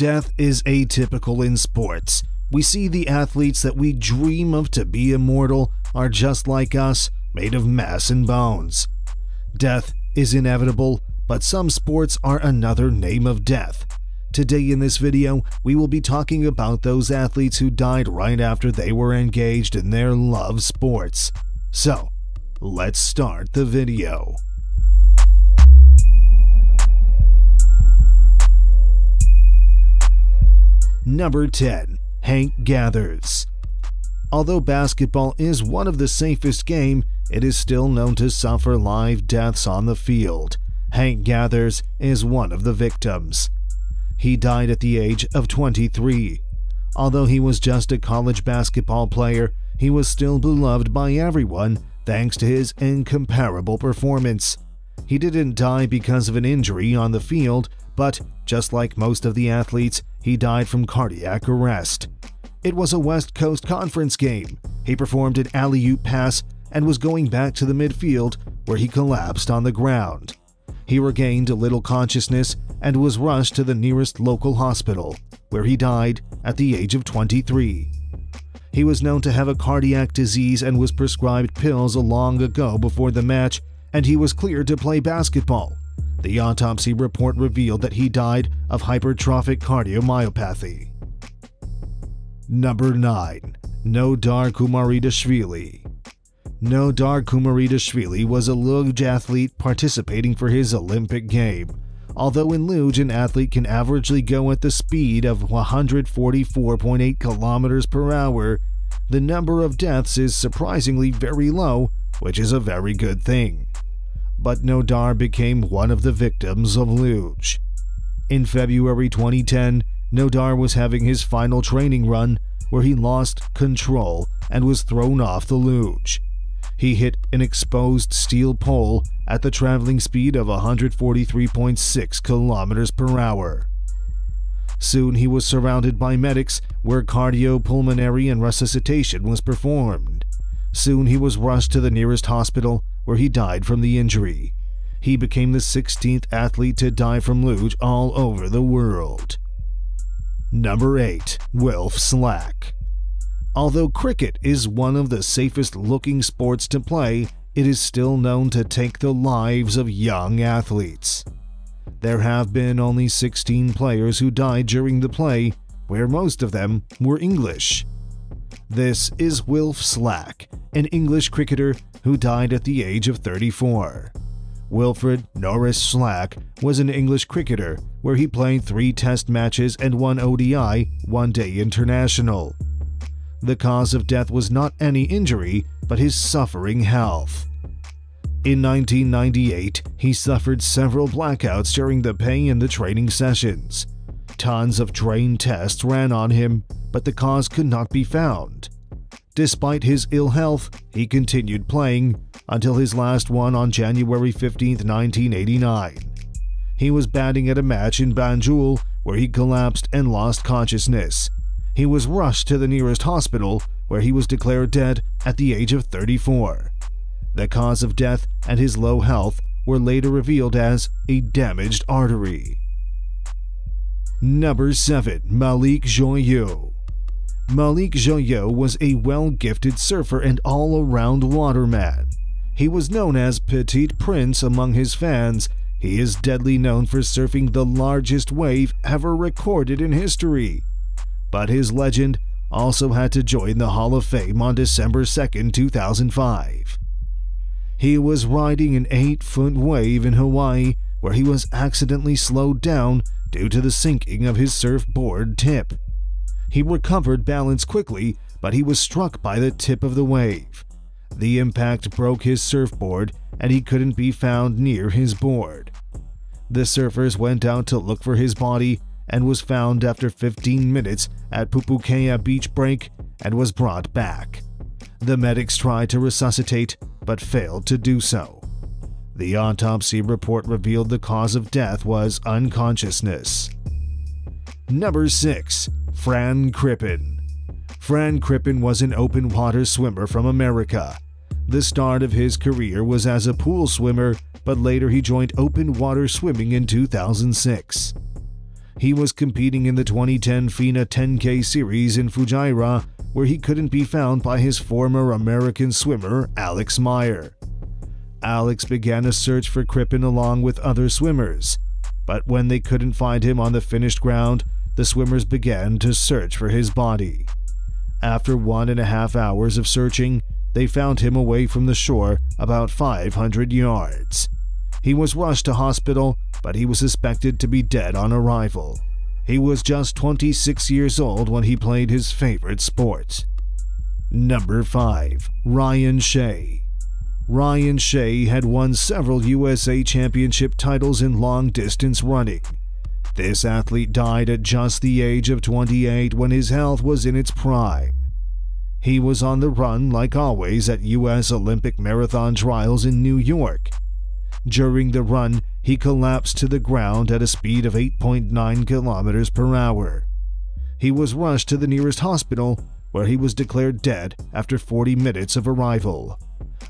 Death is atypical in sports. We see the athletes that we dream of to be immortal are just like us, made of mass and bones. Death is inevitable, but some sports are another name of death. Today in this video, we will be talking about those athletes who died right after they were engaged in their love sports. So, let's start the video. Number 10. Hank Gathers Although basketball is one of the safest game, it is still known to suffer live deaths on the field. Hank Gathers is one of the victims. He died at the age of 23. Although he was just a college basketball player, he was still beloved by everyone thanks to his incomparable performance. He didn't die because of an injury on the field, but just like most of the athletes, he died from cardiac arrest. It was a West Coast Conference game. He performed an alley oop pass and was going back to the midfield where he collapsed on the ground. He regained a little consciousness and was rushed to the nearest local hospital, where he died at the age of 23. He was known to have a cardiac disease and was prescribed pills a long ago before the match, and he was cleared to play basketball. The autopsy report revealed that he died of hypertrophic cardiomyopathy. Number 9. Nodar Kumaridashvili Nodar Kumaridashvili was a luge athlete participating for his Olympic game. Although in luge an athlete can averagely go at the speed of 144.8 kilometers per hour, the number of deaths is surprisingly very low, which is a very good thing. But Nodar became one of the victims of luge. In February 2010, Nodar was having his final training run where he lost control and was thrown off the luge. He hit an exposed steel pole at the traveling speed of 143.6 kilometers per hour. Soon he was surrounded by medics where cardiopulmonary and resuscitation was performed. Soon he was rushed to the nearest hospital where he died from the injury. He became the 16th athlete to die from luge all over the world. Number 8. Wilf Slack Although cricket is one of the safest looking sports to play, it is still known to take the lives of young athletes. There have been only 16 players who died during the play, where most of them were English. This is Wilf Slack, an English cricketer who died at the age of 34. Wilfred Norris Slack was an English cricketer where he played three test matches and one ODI one day international. The cause of death was not any injury, but his suffering health. In 1998, he suffered several blackouts during the pay and the training sessions. Tons of train tests ran on him, but the cause could not be found. Despite his ill health, he continued playing, until his last one on January 15, 1989. He was batting at a match in Banjul where he collapsed and lost consciousness. He was rushed to the nearest hospital where he was declared dead at the age of 34. The cause of death and his low health were later revealed as a damaged artery. Number 7. Malik Joyeux Malik Joyeux was a well-gifted surfer and all-around waterman. He was known as Petit Prince among his fans. He is deadly known for surfing the largest wave ever recorded in history. But his legend also had to join the Hall of Fame on December 2, 2005. He was riding an 8-foot wave in Hawaii where he was accidentally slowed down due to the sinking of his surfboard tip. He recovered balance quickly, but he was struck by the tip of the wave. The impact broke his surfboard and he couldn't be found near his board. The surfers went out to look for his body and was found after 15 minutes at Pupukea Beach Break and was brought back. The medics tried to resuscitate but failed to do so. The autopsy report revealed the cause of death was unconsciousness. Number 6. Fran Crippen Fran Crippen was an open water swimmer from America. The start of his career was as a pool swimmer, but later he joined open water swimming in 2006. He was competing in the 2010 FINA 10K series in Fujairah, where he couldn't be found by his former American swimmer, Alex Meyer. Alex began a search for Crippen along with other swimmers, but when they couldn't find him on the finished ground, the swimmers began to search for his body. After one and a half hours of searching, they found him away from the shore about 500 yards. He was rushed to hospital, but he was suspected to be dead on arrival. He was just 26 years old when he played his favorite sport. Number 5. Ryan Shay Ryan Shay had won several USA Championship titles in long distance running. This athlete died at just the age of 28 when his health was in its prime. He was on the run, like always, at U.S. Olympic marathon trials in New York. During the run, he collapsed to the ground at a speed of 8.9 kilometers per hour. He was rushed to the nearest hospital, where he was declared dead after 40 minutes of arrival.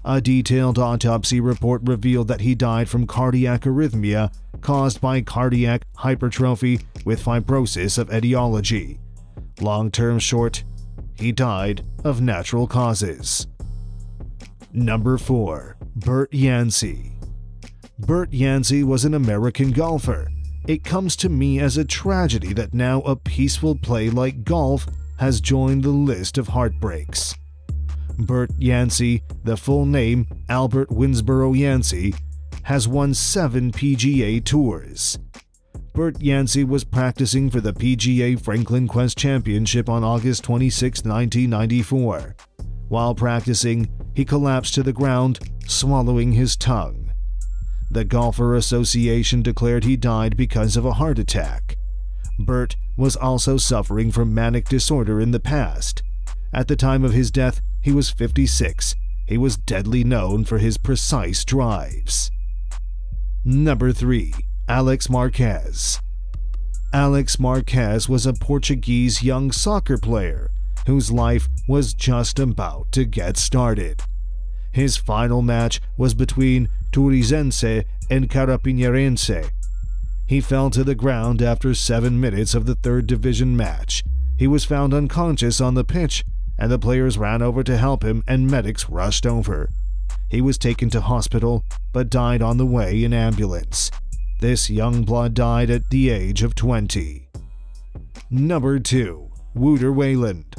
A detailed autopsy report revealed that he died from cardiac arrhythmia caused by cardiac hypertrophy with fibrosis of etiology. Long term short, he died of natural causes. Number 4. Bert Yancey Bert Yancey was an American golfer. It comes to me as a tragedy that now a peaceful play like golf has joined the list of heartbreaks. Bert Yancey, the full name Albert Winsborough Yancey, has won seven PGA Tours. Bert Yancey was practicing for the PGA Franklin Quest Championship on August 26, 1994. While practicing, he collapsed to the ground, swallowing his tongue. The Golfer Association declared he died because of a heart attack. Bert was also suffering from manic disorder in the past. At the time of his death, he was 56. He was deadly known for his precise drives. Number 3. Alex Marquez Alex Marquez was a Portuguese young soccer player whose life was just about to get started. His final match was between Turizense and Carapinheirense. He fell to the ground after seven minutes of the third division match. He was found unconscious on the pitch, and the players ran over to help him and medics rushed over. He was taken to hospital, but died on the way in ambulance. This young blood died at the age of 20. Number 2. Wouter Weylandt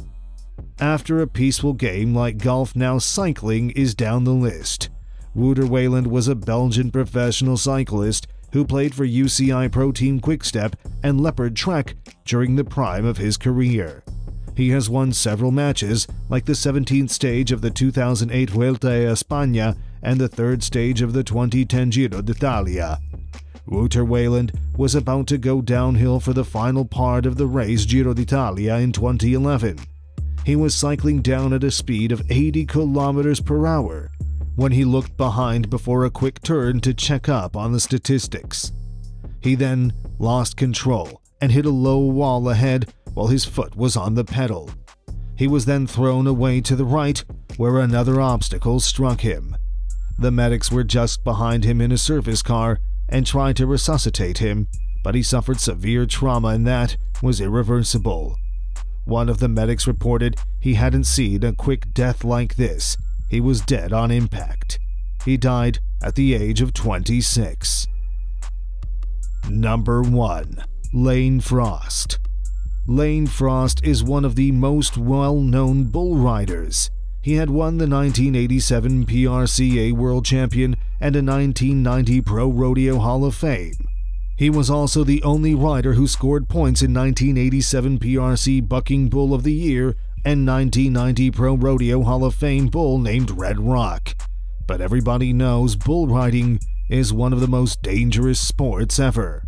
after a peaceful game like golf, now cycling is down the list. Wouter Weylandt was a Belgian professional cyclist who played for UCI Pro Team Quickstep and Leopard Trek during the prime of his career. He has won several matches, like the 17th stage of the 2008 Vuelta a España and the third stage of the 2010 Giro d'Italia. Wouter Weylandt was about to go downhill for the final part of the race Giro d'Italia in 2011 he was cycling down at a speed of 80 kilometers per hour when he looked behind before a quick turn to check up on the statistics. He then lost control and hit a low wall ahead while his foot was on the pedal. He was then thrown away to the right where another obstacle struck him. The medics were just behind him in a service car and tried to resuscitate him, but he suffered severe trauma and that was irreversible. One of the medics reported he hadn't seen a quick death like this. He was dead on impact. He died at the age of 26. Number 1. Lane Frost Lane Frost is one of the most well-known bull riders. He had won the 1987 PRCA World Champion and a 1990 Pro Rodeo Hall of Fame. He was also the only rider who scored points in 1987 PRC Bucking Bull of the Year and 1990 Pro Rodeo Hall of Fame bull named Red Rock. But everybody knows bull riding is one of the most dangerous sports ever.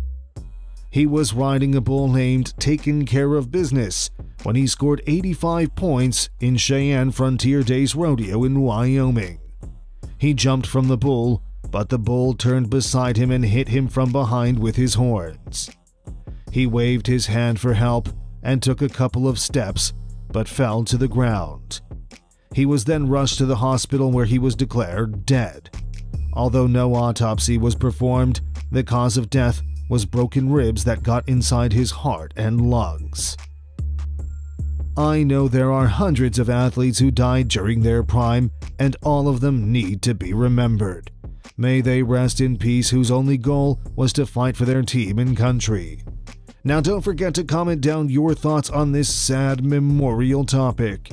He was riding a bull named Taken Care of Business when he scored 85 points in Cheyenne Frontier Days Rodeo in Wyoming. He jumped from the bull but the bull turned beside him and hit him from behind with his horns. He waved his hand for help and took a couple of steps, but fell to the ground. He was then rushed to the hospital where he was declared dead. Although no autopsy was performed, the cause of death was broken ribs that got inside his heart and lungs. I know there are hundreds of athletes who died during their prime, and all of them need to be remembered. May they rest in peace, whose only goal was to fight for their team and country. Now, don't forget to comment down your thoughts on this sad memorial topic.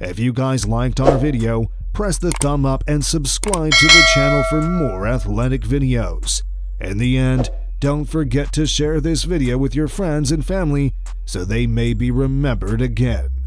If you guys liked our video, press the thumb up and subscribe to the channel for more athletic videos. In the end, don't forget to share this video with your friends and family so they may be remembered again.